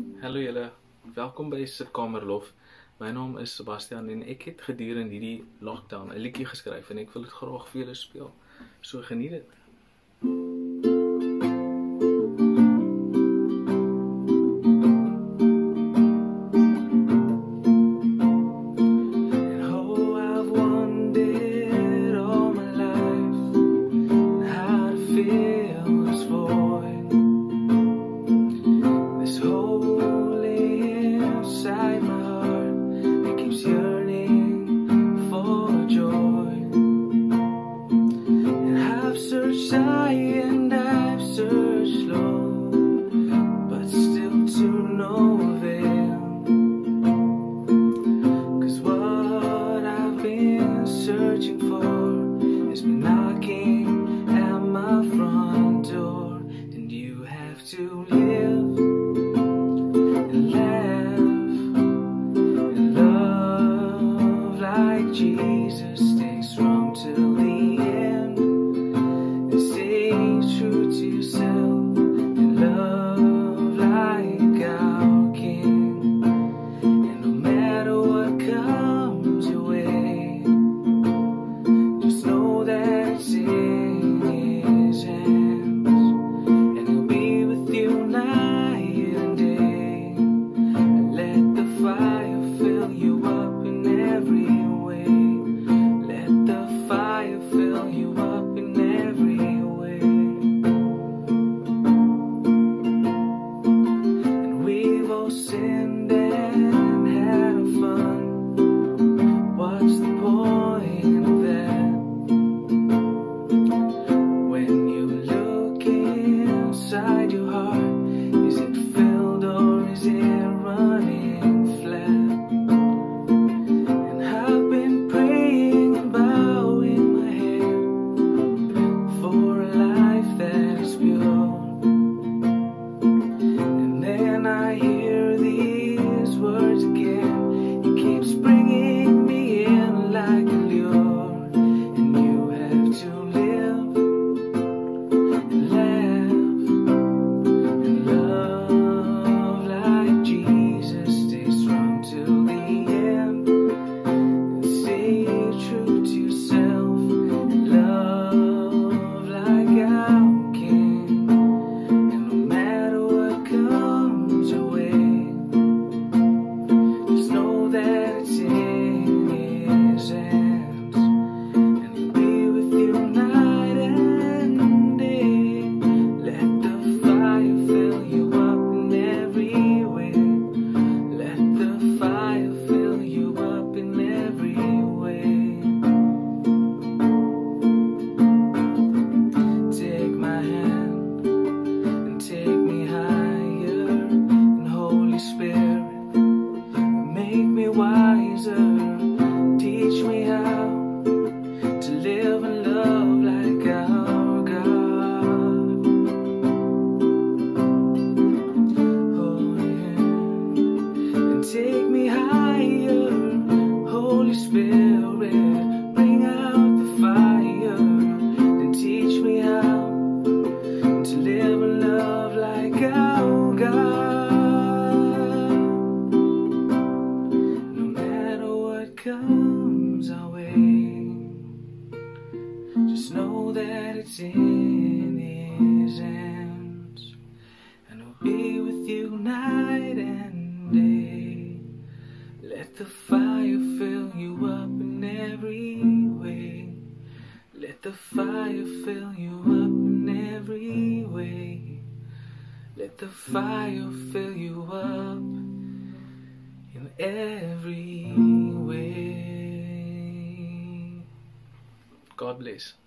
Hallo julle. Welkom by Sitkamer Lof. My naam is Sebastian en ek het gedurende hierdie lockdown 'n liedjie geskryf en ek wil dit graag vir julle speel. So geniet dit. to live and laugh and love like Jesus takes wrong to deserve. Teach me how to live and love like our God. Oh, yeah. And take me higher, Holy Spirit. It's in his hands, and I'll be with you night and day. Let the fire fill you up in every way. Let the fire fill you up in every way. Let the fire fill you up in every way. God bless.